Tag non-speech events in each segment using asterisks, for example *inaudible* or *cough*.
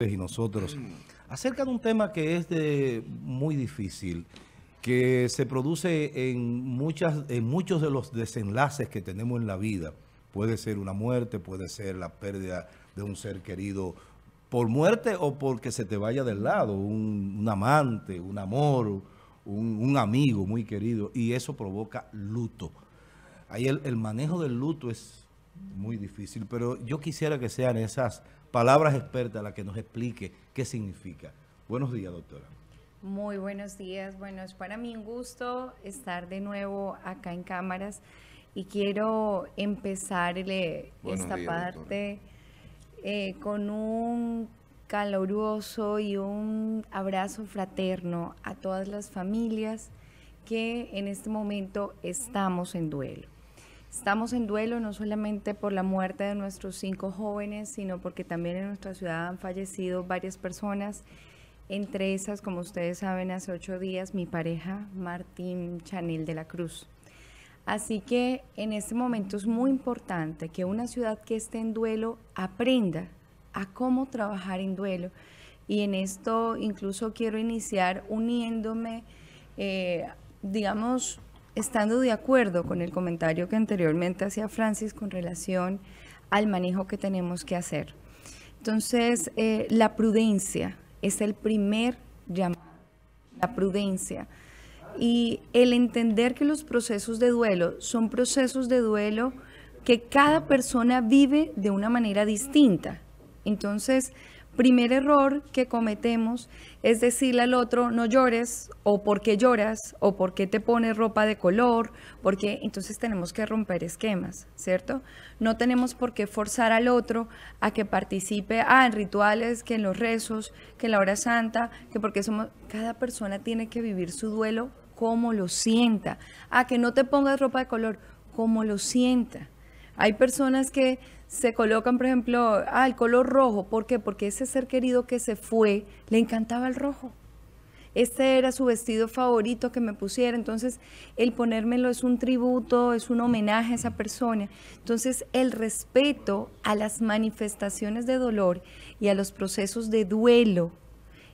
y nosotros acerca de un tema que es de muy difícil, que se produce en, muchas, en muchos de los desenlaces que tenemos en la vida. Puede ser una muerte, puede ser la pérdida de un ser querido por muerte o porque se te vaya del lado, un, amante, un amor, un, amigo muy querido, y eso provoca luto. Ahí el, el manejo del luto es muy difícil, pero yo quisiera que sean esas palabras expertas las que nos explique qué significa. Buenos días, doctora. Muy buenos días. Bueno, es para mí un gusto estar de nuevo acá en cámaras y quiero empezar esta parte eh, con un caluroso y un abrazo fraterno a todas las familias que en este momento estamos en duelo. Estamos en duelo no solamente por la muerte de nuestros cinco jóvenes, sino porque también en nuestra ciudad han fallecido varias personas, entre esas, como ustedes saben, hace ocho días mi pareja Martín Chanel de la Cruz. Así que en este momento es muy importante que una ciudad que esté en duelo aprenda a cómo trabajar en duelo. Y en esto incluso quiero iniciar uniéndome, eh, digamos, estando de acuerdo con el comentario que anteriormente hacía Francis con relación al manejo que tenemos que hacer. Entonces, eh, la prudencia es el primer llamado, la prudencia. Y el entender que los procesos de duelo son procesos de duelo que cada persona vive de una manera distinta. Entonces, primer error que cometemos es decirle al otro no llores o por qué lloras o por qué te pones ropa de color, porque entonces tenemos que romper esquemas, ¿cierto? No tenemos por qué forzar al otro a que participe ah, en rituales, que en los rezos, que en la hora santa, que porque somos cada persona tiene que vivir su duelo como lo sienta, a que no te pongas ropa de color como lo sienta. Hay personas que se colocan, por ejemplo, ah, el color rojo. ¿Por qué? Porque ese ser querido que se fue le encantaba el rojo. Este era su vestido favorito que me pusiera. Entonces, el ponérmelo es un tributo, es un homenaje a esa persona. Entonces, el respeto a las manifestaciones de dolor y a los procesos de duelo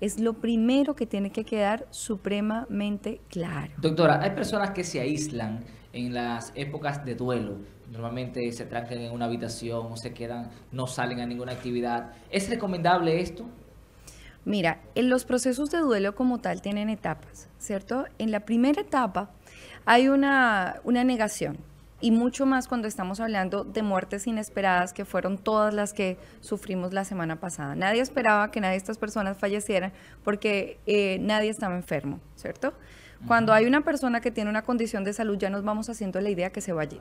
es lo primero que tiene que quedar supremamente claro. Doctora, hay personas que se aíslan en las épocas de duelo. Normalmente se trancan en una habitación o se quedan, no salen a ninguna actividad. ¿Es recomendable esto? Mira, en los procesos de duelo como tal tienen etapas, ¿cierto? En la primera etapa hay una, una negación, y mucho más cuando estamos hablando de muertes inesperadas que fueron todas las que sufrimos la semana pasada. Nadie esperaba que nadie de estas personas fallecieran porque eh, nadie estaba enfermo, ¿cierto? Cuando hay una persona que tiene una condición de salud ya nos vamos haciendo la idea que se va allí.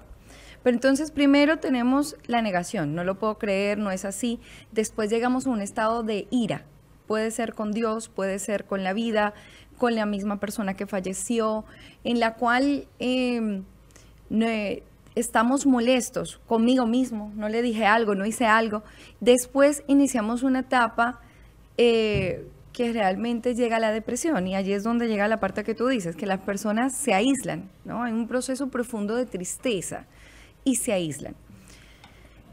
Pero entonces primero tenemos la negación, no lo puedo creer, no es así. Después llegamos a un estado de ira. Puede ser con Dios, puede ser con la vida, con la misma persona que falleció, en la cual em, estamos molestos conmigo mismo, no le dije algo, no hice algo. Después iniciamos una etapa eh, que realmente llega a la depresión y allí es donde llega la parte que tú dices, que las personas se aíslan, ¿no? Hay un proceso profundo de tristeza y se aíslan.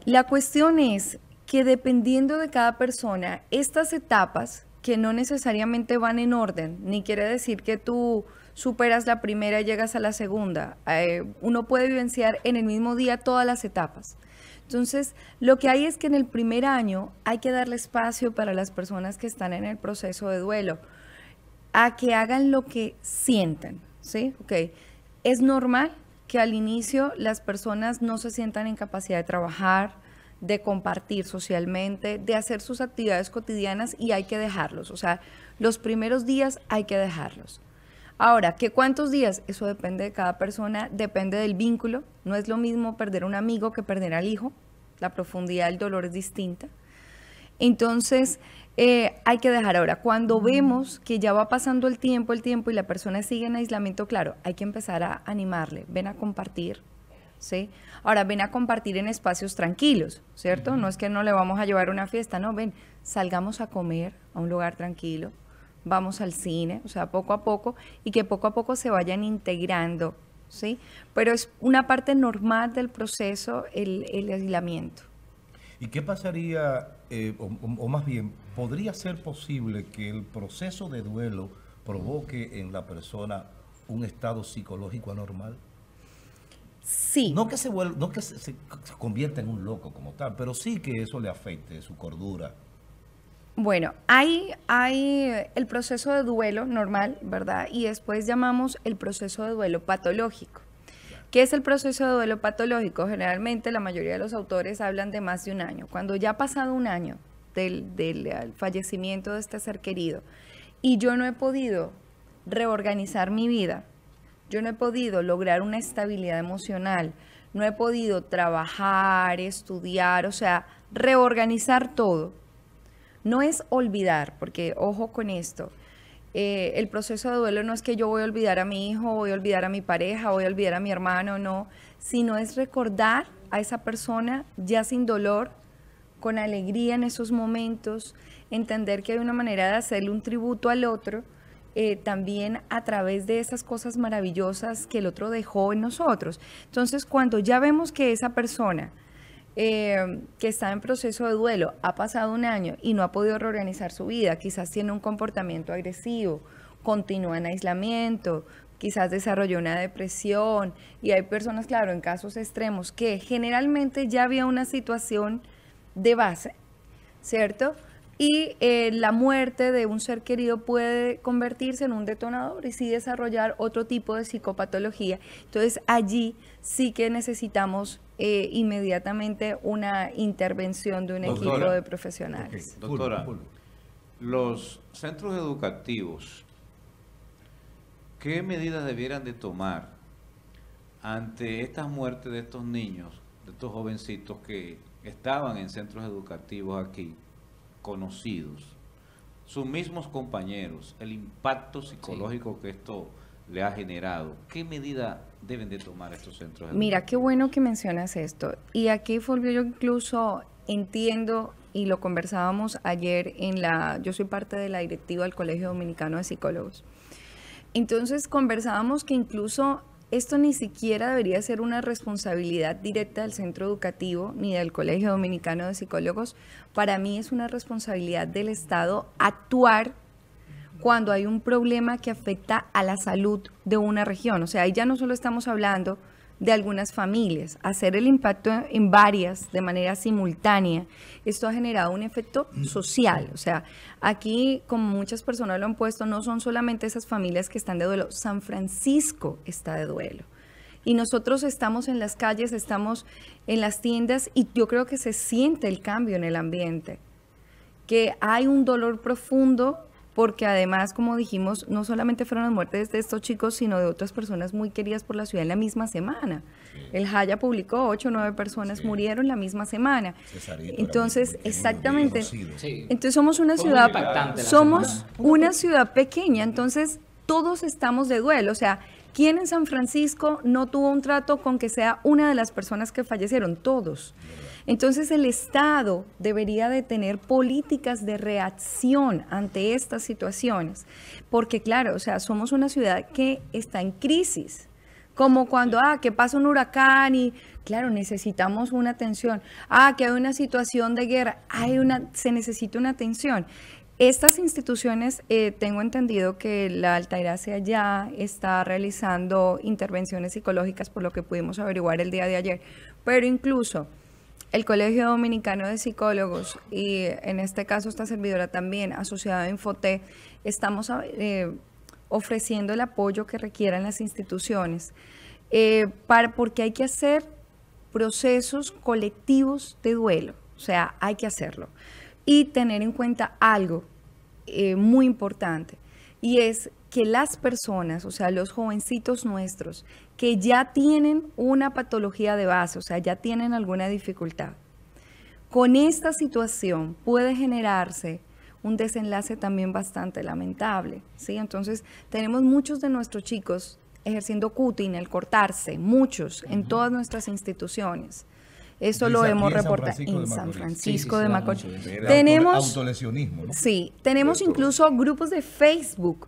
La cuestión es que dependiendo de cada persona, estas etapas que no necesariamente van en orden, ni quiere decir que tú superas la primera y llegas a la segunda. Eh, uno puede vivenciar en el mismo día todas las etapas. Entonces, lo que hay es que en el primer año hay que darle espacio para las personas que están en el proceso de duelo, a que hagan lo que sientan, ¿sí? Ok, es normal que al inicio las personas no se sientan en capacidad de trabajar, de compartir socialmente, de hacer sus actividades cotidianas y hay que dejarlos. O sea, los primeros días hay que dejarlos. Ahora, ¿qué cuántos días? Eso depende de cada persona, depende del vínculo. No es lo mismo perder un amigo que perder al hijo. La profundidad del dolor es distinta. Entonces, eh, hay que dejar ahora. Cuando vemos que ya va pasando el tiempo, el tiempo y la persona sigue en aislamiento, claro, hay que empezar a animarle. Ven a compartir, ¿sí? Ahora, ven a compartir en espacios tranquilos, ¿cierto? No es que no le vamos a llevar una fiesta, no, ven, salgamos a comer a un lugar tranquilo, vamos al cine, o sea, poco a poco, y que poco a poco se vayan integrando, ¿sí? Pero es una parte normal del proceso el, aislamiento. ¿Y qué pasaría, eh, o, más bien, ¿podría ser posible que el proceso de duelo provoque en la persona un estado psicológico anormal? Sí. No que se vuelva, no que se, se convierta en un loco como tal, pero sí que eso le afecte su cordura. Bueno, hay, hay el proceso de duelo normal, ¿verdad? Y después llamamos el proceso de duelo patológico. ¿Qué es el proceso de duelo patológico? Generalmente la mayoría de los autores hablan de más de un año. Cuando ya ha pasado un año del, del fallecimiento de este ser querido. Y yo no he podido reorganizar mi vida, yo no he podido lograr una estabilidad emocional, no he podido trabajar, estudiar, o sea, reorganizar todo. No es olvidar, porque ojo con esto, eh, el proceso de duelo no es que yo voy a olvidar a mi hijo, voy a olvidar a mi pareja, voy a olvidar a mi hermano, no, sino es recordar a esa persona ya sin dolor, con alegría en esos momentos, entender que hay una manera de hacerle un tributo al otro, eh, también a través de esas cosas maravillosas que el otro dejó en nosotros. Entonces, cuando ya vemos que esa persona eh, que está en proceso de duelo ha pasado un año y no ha podido reorganizar su vida, quizás tiene un comportamiento agresivo, continúa en aislamiento, quizás desarrolló una depresión y hay personas, claro, en casos extremos que generalmente ya había una situación de base, ¿cierto? y eh, la muerte de un ser querido puede convertirse en un detonador y sí desarrollar otro tipo de psicopatología. Entonces allí sí que necesitamos eh, inmediatamente una intervención de un equipo de profesionales. Doctora, los centros educativos, ¿qué medidas debieran de tomar ante estas muertes de estos niños, de estos jovencitos que estaban en centros educativos aquí? conocidos, sus mismos compañeros, el impacto psicológico que esto le ha generado, ¿qué medida deben de tomar estos centros? Mira, qué bueno que mencionas esto. Y aquí, Fulvio, yo incluso entiendo y lo conversábamos ayer en la, yo soy parte de la directiva del Colegio Dominicano de Psicólogos. Entonces conversábamos que incluso esto ni siquiera debería ser una responsabilidad directa del centro educativo ni del Colegio Dominicano de Psicólogos. Para mí es una responsabilidad del Estado actuar cuando hay un problema que afecta a la salud de una región. O sea, ahí ya no solo estamos hablando de algunas familias, hacer el impacto en varias de manera simultánea, esto ha generado un efecto social. O sea, aquí, como muchas personas lo han puesto, no son solamente esas familias que están de duelo, San Francisco está de duelo. Y nosotros estamos en las calles, estamos en las tiendas y yo creo que se siente el cambio en el ambiente, que hay un dolor profundo porque además, como dijimos, no solamente fueron las muertes de estos chicos, sino de otras personas muy queridas por la ciudad en la misma semana. El Jaya publicó, ocho o nueve personas murieron la misma semana. Entonces, exactamente. Entonces somos una ciudad, somos una ciudad pequeña, entonces todos estamos de duelo. O sea, ¿quién en San Francisco no tuvo un trato con que sea una de las personas que fallecieron? Todos. Entonces el Estado debería de tener políticas de reacción ante estas situaciones, porque claro, o sea, somos una ciudad que está en crisis, como cuando, ah, que pasa un huracán y, claro, necesitamos una atención, ah, que hay una situación de guerra, hay una, se necesita una atención. Estas instituciones, eh, tengo entendido que la Altagracia ya está realizando intervenciones psicológicas, por lo que pudimos averiguar el día de ayer, pero incluso el Colegio Dominicano de Psicólogos y en este caso esta servidora también, asociada a Infote, estamos eh, ofreciendo el apoyo que requieran las instituciones, eh, para, porque hay que hacer procesos colectivos de duelo, o sea, hay que hacerlo. Y tener en cuenta algo eh, muy importante, y es que las personas, o sea, los jovencitos nuestros, que ya tienen una patología de base, o sea, ya tienen alguna dificultad, con esta situación puede generarse un desenlace también bastante lamentable, ¿sí? Entonces, tenemos muchos de nuestros chicos ejerciendo cutting, el cortarse, muchos, en todas nuestras instituciones. Eso lo hemos reportado en San Francisco de Macorís. Tenemos autolesionismo, ¿no? Sí, tenemos incluso grupos de Facebook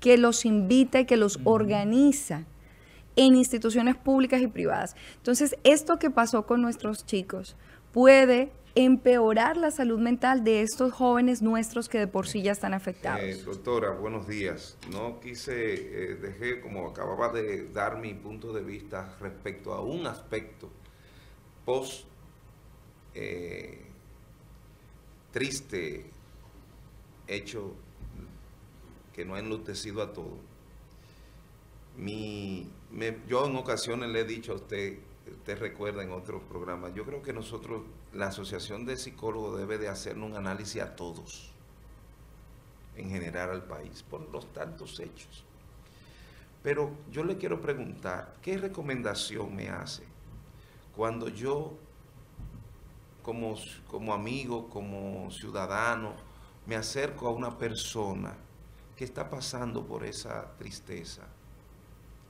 que los invita y que los organiza en instituciones públicas y privadas. Entonces, esto que pasó con nuestros chicos puede empeorar la salud mental de estos jóvenes nuestros que de por sí ya están afectados. Eh, doctora, buenos días. No quise, eh, dejé como acababa de dar mi punto de vista respecto a un aspecto post eh, triste hecho que no ha enlutecido a todos. Mi, yo en ocasiones le he dicho a usted, usted recuerda en otros programas, yo creo que nosotros, la Asociación de Psicólogos debe de hacernos un análisis a todos, en general al país, por los tantos hechos. Pero yo le quiero preguntar, ¿qué recomendación me hace cuando yo, como, como amigo, como ciudadano, me acerco a una persona que está pasando por esa tristeza?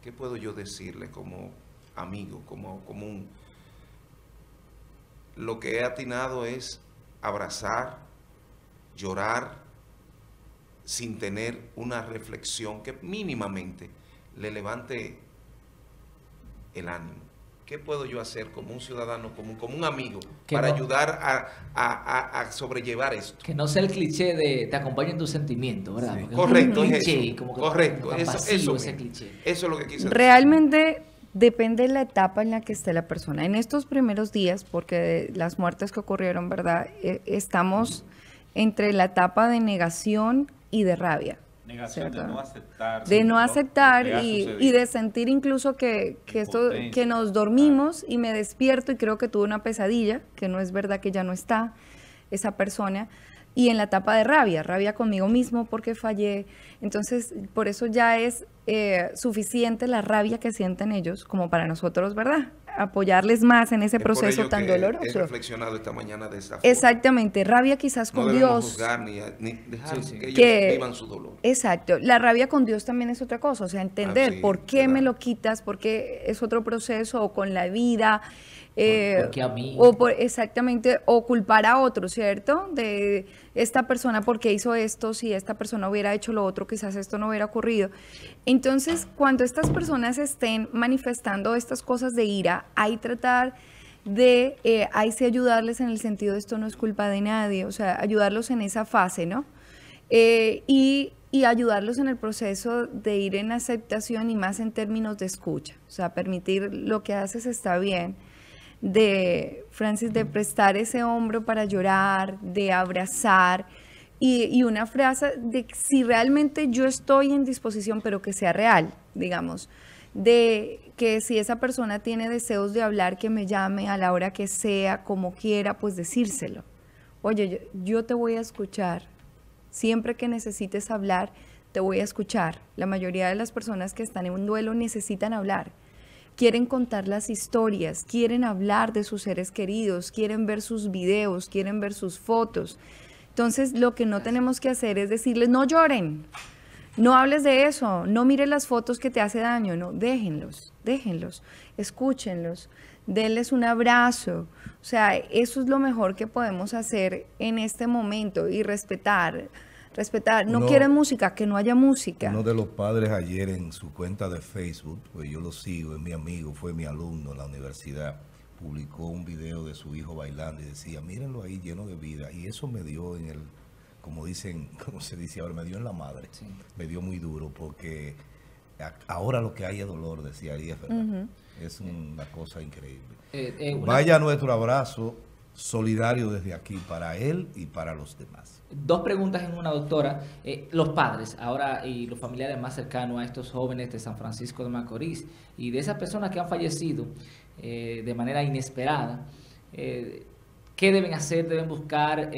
¿Qué puedo yo decirle como amigo, como, un... Lo que he atinado es abrazar, llorar, sin tener una reflexión que mínimamente le levante el ánimo. ¿Qué puedo yo hacer como un ciudadano, como, como un amigo, Que para no- ayudar a, a- a- a sobrellevar esto? Que no sea el cliché de te acompaño en tus sentimientos, ¿verdad? Sí. Correcto, es un es cliché, eso. como que Correcto, tan eso, vacío eso ese cliché. Eso es lo que quise decir. Realmente depende de la etapa en la que esté la persona. En estos primeros días, porque las muertes que ocurrieron, ¿verdad? Eh, estamos entre la etapa de negación y de rabia. Negación de no aceptar. de no y, de sentir incluso que, que esto que nos dormimos y me despierto y creo que tuve una pesadilla, que no es verdad que ya no está esa persona, y en la etapa de rabia, rabia conmigo mismo porque fallé. Entonces, por eso ya es eh, suficiente la rabia que sienten ellos como para nosotros, ¿verdad? Apoyarles más en ese Es por proceso ello tan que He doloroso. reflexionado esta mañana de esa forma. Exactamente, rabia quizás No con debemos Dios. juzgar ni, ni dejar Sí, sí. que ellos Que- vivan su dolor. Exacto. La rabia con Dios también es otra cosa. O sea, entender Ah, sí, por qué me lo quitas, por qué es otro proceso, o con la vida. Eh, por qué a mí? O por, exactamente, o culpar a otro, ¿cierto? De esta persona, ¿por qué hizo esto? Si esta persona hubiera hecho lo otro, quizás esto no hubiera ocurrido. Entonces, cuando estas personas estén manifestando estas cosas de ira, hay tratar de, eh, hay sí ayudarles en el sentido de esto no es culpa de nadie, o sea, ayudarlos en esa fase, ¿no? Eh, y, y ayudarlos en el proceso de ir en aceptación y más en términos de escucha, o sea, permitir lo que haces está bien, de, Francis, de prestar ese hombro para llorar, de abrazar, y, y una frase de si realmente yo estoy en disposición, pero que sea real, digamos, de que si esa persona tiene deseos de hablar, que me llame a la hora que sea, como quiera, pues decírselo. Oye, yo, yo te voy a escuchar. Siempre que necesites hablar, te voy a escuchar. La mayoría de las personas que están en un duelo necesitan hablar. Quieren contar las historias, quieren hablar de sus seres queridos, quieren ver sus videos, quieren ver sus fotos. Entonces, lo que no tenemos que hacer es decirles, no lloren, no hables de eso, no mires las fotos que te hace daño, no, déjenlos, déjenlos, escúchenlos, denles un abrazo. O sea, eso es lo mejor que podemos hacer en este momento y respetar, respetar. No Uno- quieren música, que no haya música. Uno de los padres ayer en su cuenta de Facebook, pues yo lo sigo, es mi amigo, fue mi alumno en la universidad, publicó un video de su hijo bailando y decía, mírenlo ahí lleno de vida. Y eso me dio en el, como dicen, *laughs* como se dice ahora, me dio en la madre. Me dio muy duro porque a- ahora lo que hay es dolor, decía y es verdad. Es una cosa increíble. Eh, eh, una- Vaya nuestro abrazo solidario desde aquí para él y para los demás. Dos preguntas en una, doctora. Eh, los padres ahora y los familiares más cercanos a estos jóvenes de San Francisco de Macorís y de esas personas que han fallecido eh, de manera inesperada, eh, ¿qué deben hacer? ¿Deben buscar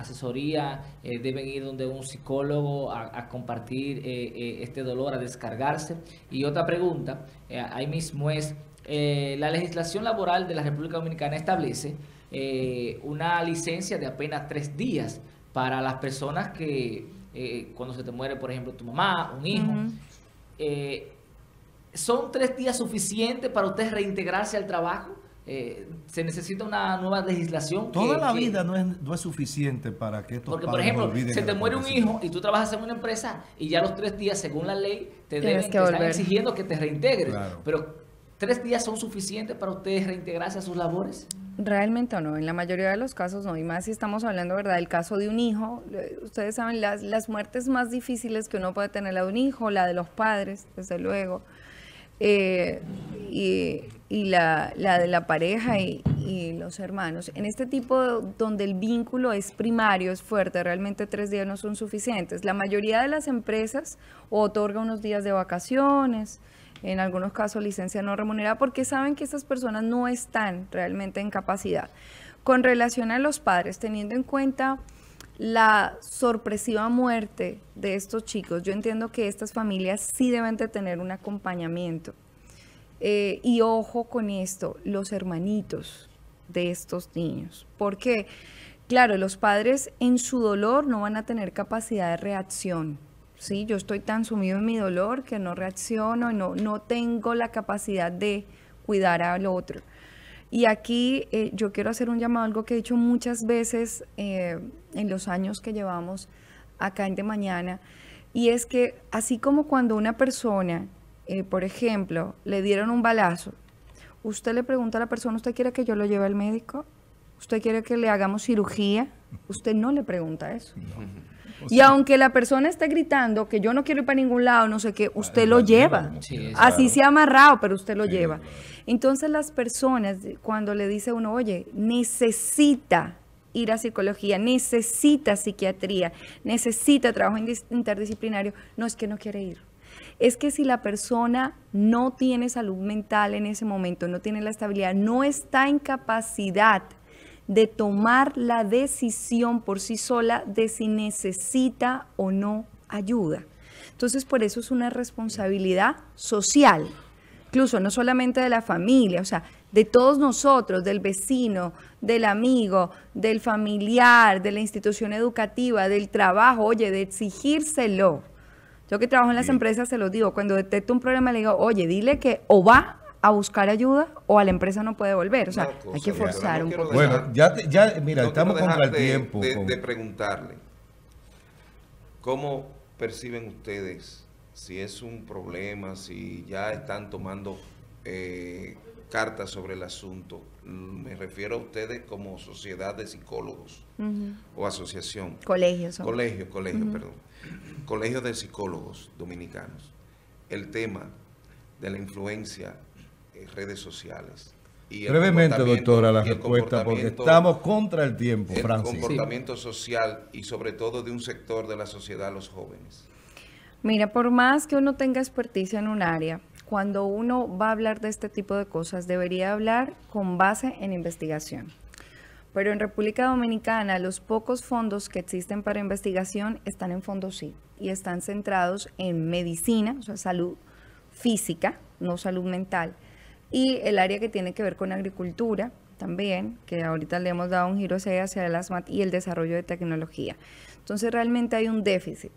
asesoría? ¿Deben ir donde un psicólogo a, compartir este dolor, a descargarse? Y otra pregunta, ahí mismo es, eh, la legislación laboral de la República Dominicana establece eh, una licencia de apenas tres días para las personas que eh, cuando se te muere, por ejemplo, tu mamá, un hijo, eh, ¿son tres días suficientes para usted reintegrarse al trabajo? Eh, ¿Se necesita una nueva legislación? que- Toda la que- vida no es, no es suficiente para que estos Porque, por ejemplo, se te muere un hijo y tú trabajas en una empresa y ya los tres días, según la ley, te deben, que te están volver. exigiendo que te reintegres. Claro. Pero ¿Tres días son suficientes para usted reintegrarse a sus labores? Realmente no, en la mayoría de los casos no, y más si estamos hablando, ¿verdad?, del caso de un hijo. Ustedes saben, las, las muertes más difíciles que uno puede tener, la de un hijo, la de los padres, desde luego, eh, y, y la, la, de la pareja y, y, los hermanos. En este tipo donde el vínculo es primario, es fuerte, realmente tres días no son suficientes. La mayoría de las empresas otorga unos días de vacaciones, en algunos casos licencia no remunerada, porque saben que estas personas no están realmente en capacidad. Con relación a los padres, teniendo en cuenta la sorpresiva muerte de estos chicos, yo entiendo que estas familias sí deben de tener un acompañamiento. Eh, y ojo con esto, los hermanitos de estos niños, porque, claro, los padres en su dolor no van a tener capacidad de reacción ¿sí? Yo estoy tan sumido en mi dolor que no reacciono, no, no tengo la capacidad de cuidar al otro. Y aquí eh, yo quiero hacer un llamado, algo que he dicho muchas veces eh, en los años que llevamos acá en De Mañana, y es que así como cuando una persona, eh, por ejemplo, le dieron un balazo, usted le pregunta a la persona, ¿usted quiere que yo lo lleve al médico? ¿Usted quiere que le hagamos cirugía? Usted no le pregunta eso y aunque la persona esté gritando que yo no quiero ir para ningún lado, no sé qué, usted lo lleva. Así se ha amarrado, pero usted lo lleva. Entonces las personas, cuando le dice uno, oye, necesita ir a psicología, necesita psiquiatría, necesita trabajo interdisciplinario, no es que no quiere ir. Es que si la persona no tiene salud mental en ese momento, no tiene la estabilidad, no está en capacidad de tomar la decisión por sí sola de si necesita o no ayuda. Entonces, por eso es una responsabilidad social, incluso no solamente de la familia, o sea, de todos nosotros, del vecino, del amigo, del familiar, de la institución educativa, del trabajo, oye, de exigírselo. Yo que trabajo en las empresas se lo digo, cuando detecto un problema le digo, oye, dile que o va a buscar ayuda o a la empresa no puede volver. O sea, hay que forzar un poco. bueno, ya, ya mira, estamos contra el tiempo. De, preguntarle, ¿cómo perciben ustedes si es un problema, si ya están tomando eh, cartas sobre el asunto? Me refiero a ustedes como sociedad de psicólogos o asociación. Colegios. Colegio, colegio, perdón. Colegio de psicólogos dominicanos. El tema de la influencia redes sociales. Y Brevemente, doctora, la respuesta, porque estamos contra el tiempo, El comportamiento social y sobre todo de un sector de la sociedad, los jóvenes. Mira, por más que uno tenga experticia en un área, cuando uno va a hablar de este tipo de cosas, debería hablar con base en investigación. Pero en República Dominicana, los pocos fondos que existen para investigación están en fondos sí, y están centrados en medicina, o sea, salud física, no salud mental y el área que tiene que ver con agricultura también, que ahorita le hemos dado un giro hacia, el ASMAT y el desarrollo de tecnología. Entonces realmente hay un déficit.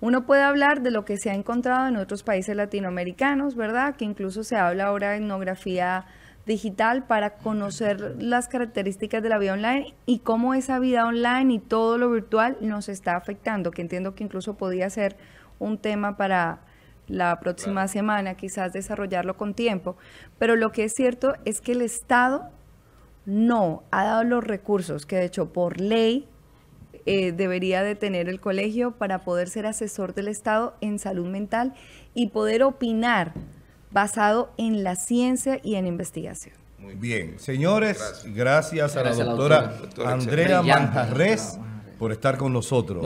Uno puede hablar de lo que se ha encontrado en otros países latinoamericanos, ¿verdad? Que incluso se habla ahora de etnografía digital para conocer las características de la vida online y cómo esa vida online y todo lo virtual nos está afectando, que entiendo que incluso podría ser un tema para la próxima semana, quizás desarrollarlo con tiempo, pero lo que es cierto es que el Estado no ha dado los recursos que de hecho por ley eh, debería de tener el colegio para poder ser asesor del Estado en salud mental y poder opinar basado en la ciencia y en investigación. Muy bien, señores, gracias, a la doctora, Andrea Manjarres por estar con nosotros.